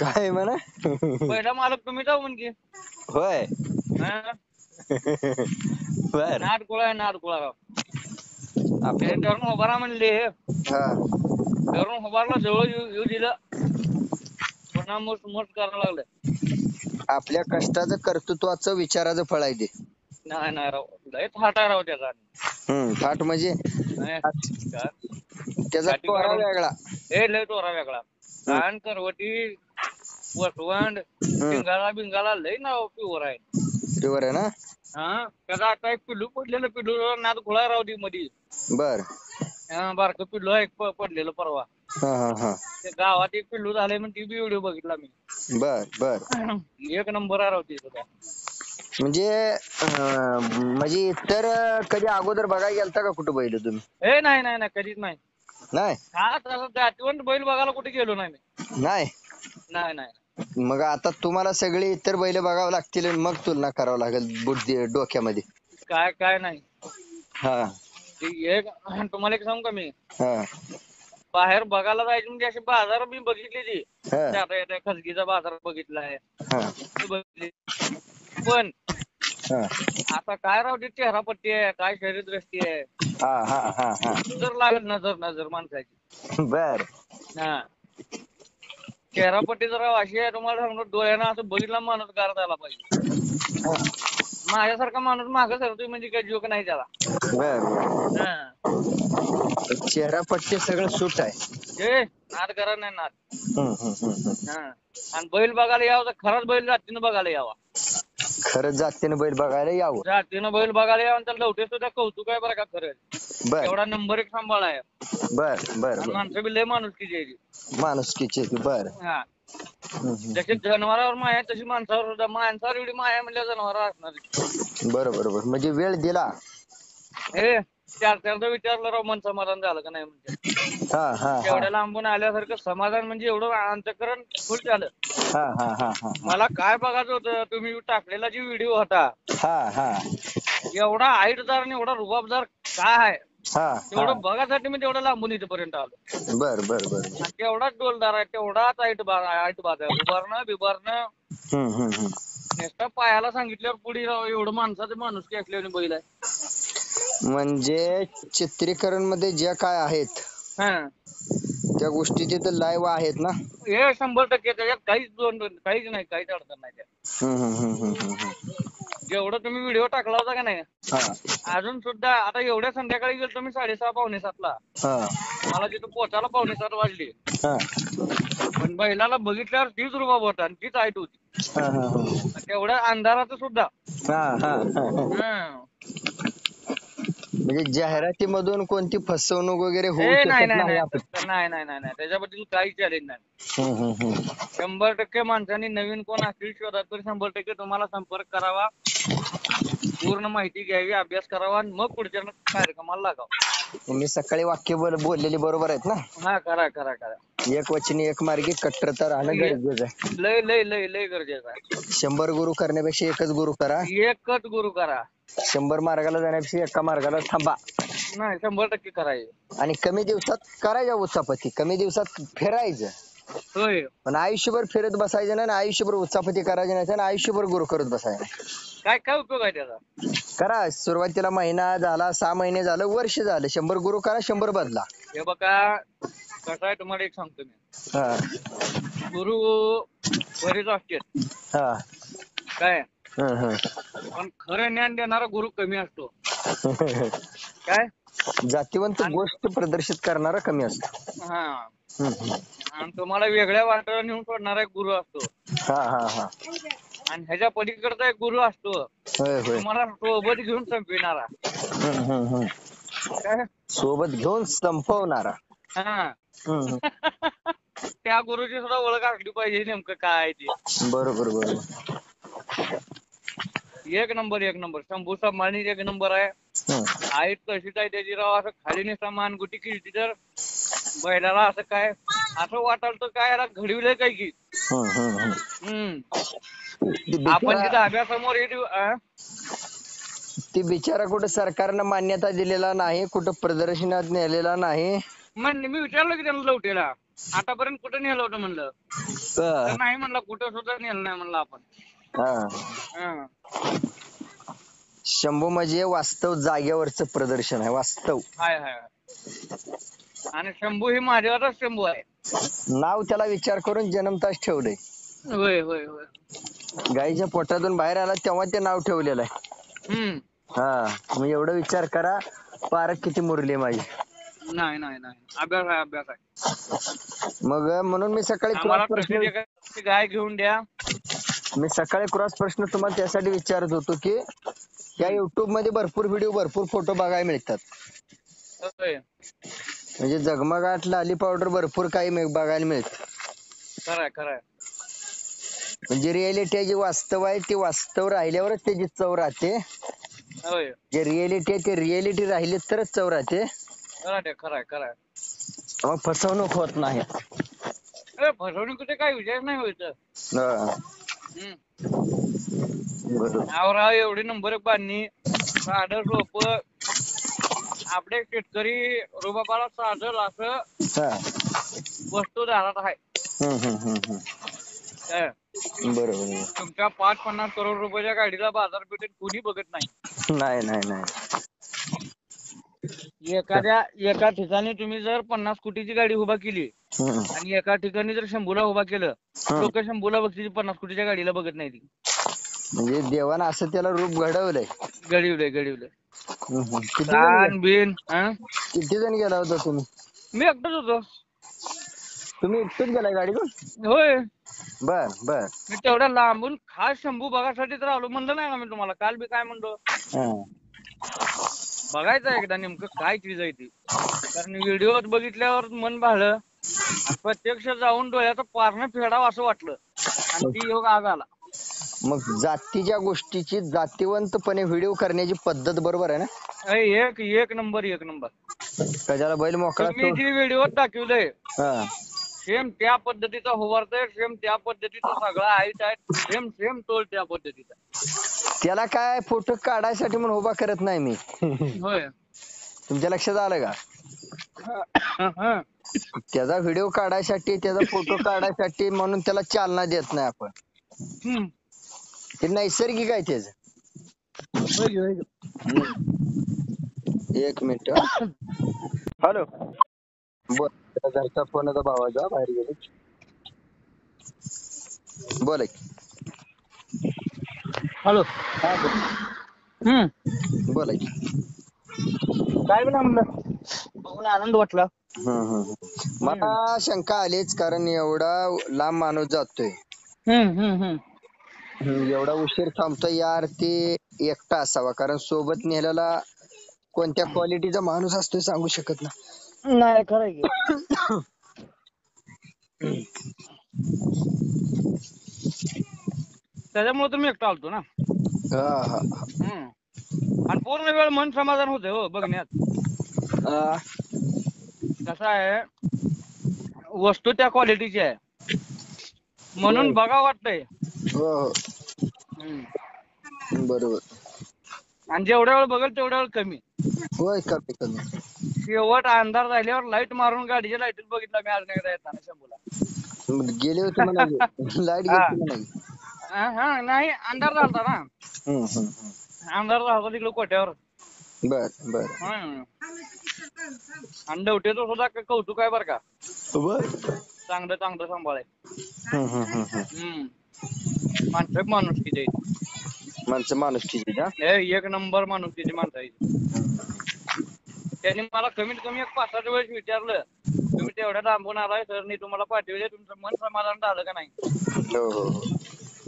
काय म्हणा? पहिला मालक तुम्ही जाऊ म्हणजे होय. बर. नाटकुळा आहे नाटकुळा राव आपल्या धरून उभारा म्हणले. हा. धरून उभारला जवळ येऊ येऊ दिलं. पुन्हा मोठ मोठ करायला लागलं. आपल्या कष्टाचं कर्तृत्वाचं विचाराचं फळ आहे ते. नाही नाही राव. लय थाट आहे राव त्याचा. हम्म थाट म्हणजे नाही. का? त्याचा तोरा. वेगळा. हे लय तोरा वेगळा. करवटी वसवंड बिंगाला बिंगाला लय नाव प्युअर आहे. बरोबर आहे ना? हा त्याचा आता एक पिल्लू पडलेलं पिल्लू नाद खुळा राव ती मध्ये बर. हा, बारकं पिल्लू आहे एक प- पडलेलं परवा. हा हा हा. ते गावात एक पिल्लू झाले म्हणून ती बी व्हिडिओ बघितला मी. बर बर. एक नंबर आहे राव ती सुद्धा म्हणजे अं, म्हणजे इतर कधी अगोदर बघायला गेलता का कुठं बैल तुम्ही? ए नाही नाही नाही कधीच नाही. नाही? हा तसं जातीवंत बैल बघायला कुठे गेलो नाही मी. नाही? नाही नाही. मग आता तुम्हाला सगळे इतर बैल बघावं लागतील आणि मग तुलना करावं लागेल बुद्धी डोक्यामध्ये. काय काय नाही. हा. ती एक तुम्हाला एक सांगू का मी? हा. बाहेर बघायला जायची म्हणजे अशी बाजार मी बघितली ती. हा. आता येते खसगीचा बाजार हा. ती बघितली. पण हा. आता काय राव ती चेहरापट्टी आहे काय शरीर दृष्टी आहे. हा हा हा हा. नजर लागेल नजर नजर माणसाची. बर. हा. चेहरापट्टी जरा अशी आहे तुम्हाला सांगतो डोळ्यानं असं बघितला माणूस गार झाला पाहिजे. माझ्यासारखा माणूस मागं सरतोय म्हणजे काही जोक नाही त्याला. बर हा. चेहरा पट्टी सगळं सूट आहे. ए नाद करा नाही नाद. हम्म, हम्म, हम्म, हम्म. हा. आणि बैल बघायला यावं तर खराच बैल जातीनं बघायला यावा. खरंच जातीने बैल बघायला यावं. जातीनं बैल बघायला यावं आणि त्याला लवटे सुद्धा कौतुक आहे बरं का खरं. बर. एवढा नंबर एक सांभाळ आहे. बर बर आणि बर. माणसं बी लय माणूस की जायची माणुसकीचे बर. हा. हम्म, हम्म. जशी जनावरावर माया आहे, तशी माणसावर सुद्धा. माणसावर एवढी माया म्हणजे जनावर असणार. बरोबर बरोबर. म्हणजे वेळ दिला. हे. चार चारदा विचारलं राव मन समाधान झालं का नाही म्हणजे हा हा हा. एवढ्या लांबून आल्यासारखं समाधान म्हणजे एवढं अंतकरण खुश झालं. हा हा हा हा. मला काय बघायचं होतं तुम्ही टाकलेला जी व्हिडिओ होता. हा हा. एवढा आईटदार आणि एवढा रुबाबदार काय आहे? हा तेवढं बघासाठी मी तेवढं लांबून इथपर्यंत आलो. बर बर बर आणि तेवढाच डोलदार आहे तेवढाच आईट आईट बाज आहे. उभारणं बिभारणं. हम्म हम्म हम्म. नुसतं पायाला सांगितल्यावर पुढे राव एवढं माणसाचं माणूस की असल्याने बैल आहे. म्हणजे चित्रीकरणमध्ये ज्या काय आहेत हा. त्या गोष्टी तिथं लाईव्ह आहेत ना? हे शंभर टक्के त्याच्यात काहीच दोन काहीच नाही काहीच अडचण नाही त्यात. हम्म हम्म हम्म हम्म हम्म हम्म. जेवढं तुम्ही व्हिडिओ टाकला होता का नाही हा. अजून सुद्धा आता एवढ्या संध्याकाळी गेलो तुम्ही साडेसहा पावणे सातला. हा. मला तिथं पोचायला पावणे सात वाजली. हा. पण बैलाला बघितल्यावर तीच रुबाब होता आणि तीच आईट होती. हा हा हा. आणि तेवढ्या अंधारात सुद्धा. हा हा हा. हं. म्हणजे जाहिरातीमधून कोणती फसवणूक वगैरे होऊ ए, शकत नाही नाही नाही नाही. नाही नाही नाही नाही. त्याच्याबद्दल काही चॅलेंज नाही. हम्म, हम्म, हम्म. शंभर टक्के माणसांनी नवीन कोण असतील शोधात तर शंभर टक्के तुम्हाला संपर्क करावा. पूर्ण माहिती घ्यावी अभ्यास करावा आणि मग पुढच्या कार्यक्रमाला लागावं. मी सकाळी वाक्य बोल बोललेली बरोबर आहेत ना? हा करा करा करा. एक वचनी एक मार्गी कट्टरता राहणं गरजेचं आहे. लय लय लय लय गरजेचं आहे. शंभर गुरु करण्यापेक्षा एकच गुरु करा. एकच गुरु करा. शंभर मार्गाला जाण्यापेक्षा एका मार्गाला थांबा. नाही शंभर टक्के करायचे. आणि कमी दिवसात करायच्या उत्सापती. कमी दिवसात फिरायचं. होय. पण आयुष्यभर फिरत बसायचं नाही आणि आयुष्यभर उत्सापती करायचे नाही आणि आयुष्यभर गुरु करत बसायचं नाही. काय काय उपयोग आहे त्याचा? करा. सुरुवातीला महिना झाला सहा महिने झालं वर्ष झालं. शंभर गुरु करा शंभर बदला. हे बघा कसं आहे तुम्हाला एक सांगतो मी. हा. गुरु बरेच असतात हा. काय? हं, हं. पण खरं ज्ञान देणारा गुरु कमी असतो. काय? जातीवंत गोष्ट प्रदर्शित करणारा कमी असतो. हा. आणि तुम्हाला वेगळ्या वाटाला नेऊन सोडणारा एक गुरु असतो. हा हा हा. आणि ह्याच्या पलीकडचा एक गुरु असतो. होय होय. तुम्हाला सोबत घेऊन संपविणारा. काय? सोबत घेऊन संपवणारा. हा. त्या गुरुची सुद्धा ओळख असली पाहिजे नेमकं काय ते. बरोबर बरोबर. एक नंबर एक नंबर. शंभू संभाळणी एक नंबर आहे. आई तशीच आहे त्याची? राव असं खाली नेसा मानगुटी केली तर बैलाला असं काय? असं वाटाल तर काय याला घडविलंय काय की? हं, हं, हं. हम्म. आपण तिथं आभ्यासमोर? ती बिचारा कुठं सरकारनं मान्यता दिलेला नाही कुठं प्रदर्शनात नेलेला नाही. म्हणले मी विचारलं की त्यांना लवटेला. आतापर्यंत कुठं नेलं होतं म्हणलं? तर. नाही म्हणलं कुठं सुद्धा नेलं नाही म्हणलं आपण. हा. हं. शंभू म्हणजे वास्तव जागेवरचं प्रदर्शन आहे वास्तव. हाय हाय हाय. आणि शंभू ही माझ्यावरच शंभू आहे. नाव त्याला विचार करून जन्मताच ठेवलंय होय होय होय. गाईच्या पोटातून बाहेर आला तेव्हा ते नाव ठेवलेलं आहे. हम्म. हा. मग एवढा विचार करा पारख किती मुरली माझी. नाही नाही नाही. अभ्यास आहे अभ्यास आहे. मग म्हणून मी सकाळी आम्हाला क्रॉस तशी प्रश्न एखादी गाय घेऊन द्या. मी सकाळी क्रॉस प्रश्न तुम्हाला त्यासाठी विचारत होतो की या युट्यूबमध्ये भरपूर व्हिडिओ भरपूर फोटो बघायला मिळतात. होय. म्हणजे जगमगाट लाली पावडर भरपूर काही मिळ- बघायला मिळत. खरंय खरंय. म्हणजे रिअलिटी आहे जी वास्तव आहे ती वास्तव राहिल्यावरच त्याची चव राहते. होय. जे रिअलिटी आहे ते रिअलिटी राहिली तरच चव राहते. खरं खरंय खरंय मग फसवणूक होत नाही. फसवणुकीचे काही विषय नाही व्हायचं हा, हम्म. बरोबर आवरा एवढी नंबर बांधणी साधं सोप आपले शेतकरी रुबाबाला साधं असं हा. वस्तू दारात आहे. हम्म, हम्म, हम्म, हम्म. काय? बरोबर तुमच्या पाच पन्नास करोड रुपयाच्या गाडीला बाजारपेठेत कुणी बघत नाही. नाही नाही नाही. एखाद्या एका ठिकाणी तुम्ही जर पन्नास कोटीची गाडी उभा केली हम्म, आणि एका ठिकाणी जर शंभूला उभा केलं हं. लोक शंभूला बघतील पन्नास कोटीच्या गाडीला बघत नाही ती म्हणजे देवानं असं त्याला रूप घडवलंय. गडिवलंय गडिवलंय हम्म, हम्म. किती जण बिन हं? किती जण गेला होता तुम्ही? मी एकटाच होतो. तुम्ही एकटेच गेलाय गाडीवर होय. बर बर. मी तेवढ्या लांबून खास शंभू बघासाठी तर आलो म्हणलं नाही का मी तुम्हाला? काल बी काय म्हणलो? हा. बघायचं एकदा नेमकं काय चीज आहे ती. कारण व्हिडिओ बघितल्यावर मन भाळलं. आणि प्रत्यक्ष जाऊन डोळ्याचं पारणं फेडावं असं वाटलं. आणि ती योग आग आला. मग जातीच्या गोष्टीची जातीवंतपणे व्हिडिओ करण्याची पद्धत बरोबर आहे ना? अय, एक एक नंबर एक नंबर. कशाला बैल मोकळा तुम्ही सोड जी व्हिडिओ दाखवलंय. हा. सेम त्या पद्धतीचा होवारतोय सेम त्या पद्धतीचं सगळं आहेत सेम सेम तोल त्या पद्धतीचा. त्याला काय फोटो काढायसाठी म्हणून उभा करत नाही मी होय तुमच्या लक्षात आलं का हं. त्याचा व्हिडिओ काढायसाठी त्याचा फोटो काढायसाठी म्हणून त्याला चालना देत नाही आपण हं. ते नैसर्गिक आहे त्याच होय, होय. एक मिनिट हॅलो बोल घरचा फोन होता भावाचा बाहेर गेले बोला की. हॅलो. हा बोल. हम्म. बोला की काय म्हणलं. बघून आनंद वाटला. हम्म, हम्म, हम्म. मला शंका आलीच कारण एवढा लांब माणूस जातोय. हम्म हम्म हम्म. हम्म, एवढा उशीर थांबतोय यार ते एकटा असावा. कारण सोबत नेलेला कोणत्या क्वालिटीचा माणूस असतोय सांगू शकत नाही नाही खरं आहे की. त्याच्यामुळे तर मी एकटा आलतो ना? हा हा हम्म. आणि पूर्ण वेळ मन समाधान होते हो बघण्यात. हा. कसं आहे वस्तू त्या क्वालिटीची आहे. म्हणून बघा वाटतंय. हो हो. हम्म. बरोबर. आणि जेवढ्या वेळ बघेल तेवढ्या वेळ कमी. होय कमी कमी. शेवट अंधार झाल्यावर लाइट मारून गाडीच्या लाईटीत बघितला मी आज नाही येताना शंभूला. गेले होते म्हणा लाइट हा. म्हणा हा हा, नाही अंधार झालता ना हम्म, हम्म, हम्म. अंधार झालता तिकडे कोट्यावर बर बर हम्म. आणि डवटेचं सुद्धा क- कौतुक आहे बरं का बर चांगलं चांगलं सांभाळ आहे हम्म, हम्म, हम्म, हम्म. हम्म. माणसं माणूस किती माणसं माणूस किती हा एक नंबर माणूस किती माणसं आहे त्यांनी मला कमीत कमी एक पाच सात वेळेस विचारलं तुम्ही तेवढ्या लांबून आलाय सरनी तुम्हाला पाठवले तुमचं मन समाधान झालं का नाही हो हो हो.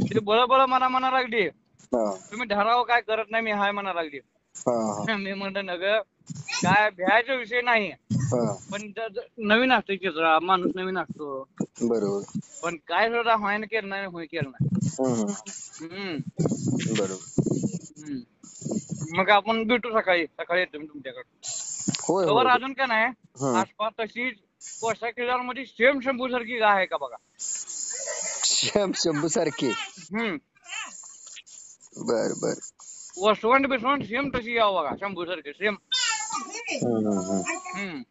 ती बळ बळ मला म्हणा लागली. तुम्ही ठराव काय करत नाही मी हाय म्हणा लागली. मी म्हणलं नग काय भ्यायचा विषय नाही. पण नवीन असतो चित्र माणूस नवीन असतो. बरोबर. पण काय सुद्धा होय ना केलं नाही होय केलं नाही. हम्म, बरोबर. हम्म. मग आपण भेटू सकाळी सकाळी येतो मी तुमच्याकडे. होय तोवर होय अजून काय नाही. आसपास तशीच कोसा किल्ल्यावर मध्ये सेम शंभू सारखी गाय आहे का बघा? शं- शंभू सारखे हम्म. बर बर. वसवंत बिसवंत सेम तशी यावं बघा शंभू सारखी सेम. हम्म, हम्म, हम्म. हम्म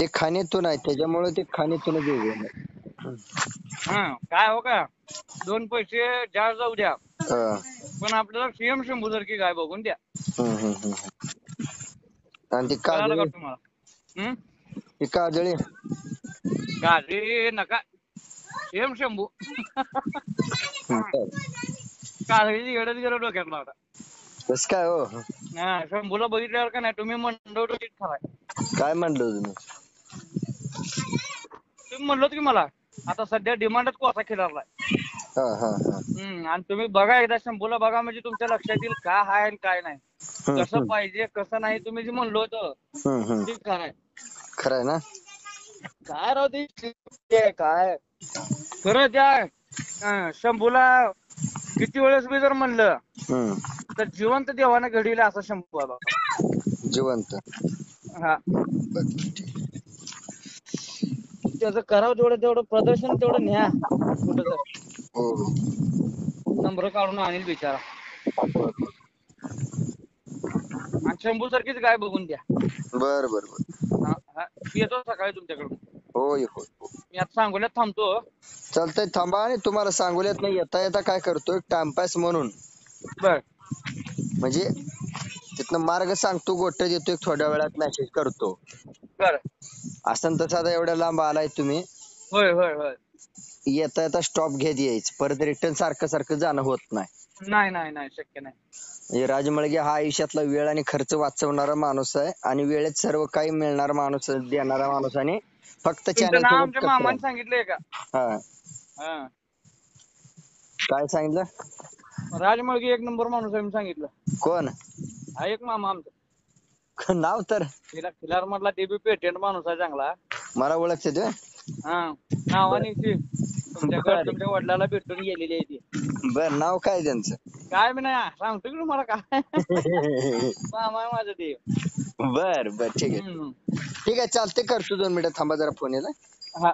ते खाणीतून आहे त्याच्यामुळे ते खाणीतूनच वेगळं आहे. हा काय हो का? दोन पैसे जास्त जाऊ द्या. हा. पण आपल्याला सीएम शंभू सारखी गाय बघून द्या. हम्म, हम्म, हम्म. आणि ती कळालं का काजळी? तुम्हाला? हम्म? ती काजळी नका. सीएम शंभू? काळजीची गडच गेलं डोक्यात लावता कसं काय हो? हा शंभूला बघितल्यावर का नाही तुम्ही मंडवटोकीत खराय काय म्हणलं तुम्ही? तुम्ही म्हणलोत की मला आता सध्या डिमांडच कोसा खिलारलाय हा हा हा. हम्म आणि तुम्ही बघा एकदा शंभूला बघा म्हणजे तुमच्या लक्षात येईल काय हाय आणि काय नाही. कसं पाहिजे कसं नाही तुम्ही जे म्हणलो होतं हम्म, हम्म. ते खराय खरं आहे ना? काय राव ते? ते काय? खरं त्या अं, शंभूला किती वेळेस मी जर म्हणलं हम्म. तर जिवंत देवानं घडविलं असं शंभू बाबा. जिवंत. हा. बरं, ठीक. त्याचं करावं तेवढं तेवढं प्रदर्शन तेवढं न्या. कुठं तर हो. हो नंबर काढून आणील बिचारा. आणि शंभू सारखीच गाय बघून द्या. बर बर बर. हा. येतो सकाळी तुमच्याकडून. होय होय. हो. मी आता सांगोल्यात थांबतो. चालतंय थांबा आणि तुम्हाला सांगूल्यात नाही येता येता काय करतोय टाइमपास म्हणून. बर. म्हणजे तिथनं मार्ग सांगतो गोष्ट देतो एक थोड्या वेळात मेसेज करतो. बर. असं तसं आता एवढ्या लांब आलाय तुम्ही. होय होय होय. येता येता स्टॉप घेत यायचं. परत रिटर्न सारखं सारखं जाणं होत नाही. नाही नाही नाही शक्य नाही. म्हणजे राजमळगे हा आयुष्यातला वेळ आणि खर्च वाचवणारा माणूस आहे आणि वेळेत सर्व काही मिळणारा माणूस देणारा माणूस आणि फक्त तुमचं नाव आमच्या. मामाने सांगितलंय का? हा. हा. काय सांगितलं? राजमळगी एक नंबर माणूस आहे म्हणून सांगितलं. कोण? हा एक मामा आमचा. नाव तर. तिला खिलार मधला ते बी पेटेंट माणूस आहे चांगला. मला ओळखते ते. हा. नावाने ती तुमच्याकडे तुमच्या वडिलाला भेटून गेलेली आहे ती. बर नाव काय त्यांचं? काय बी नाही सांगतो की तुम्हाला काय? मामा आहे माझं ते. बर बर ठीक आहे. हम्म. ठीक आहे चालते करतो दोन मिनिटं थांबा जरा फोन येला. हा.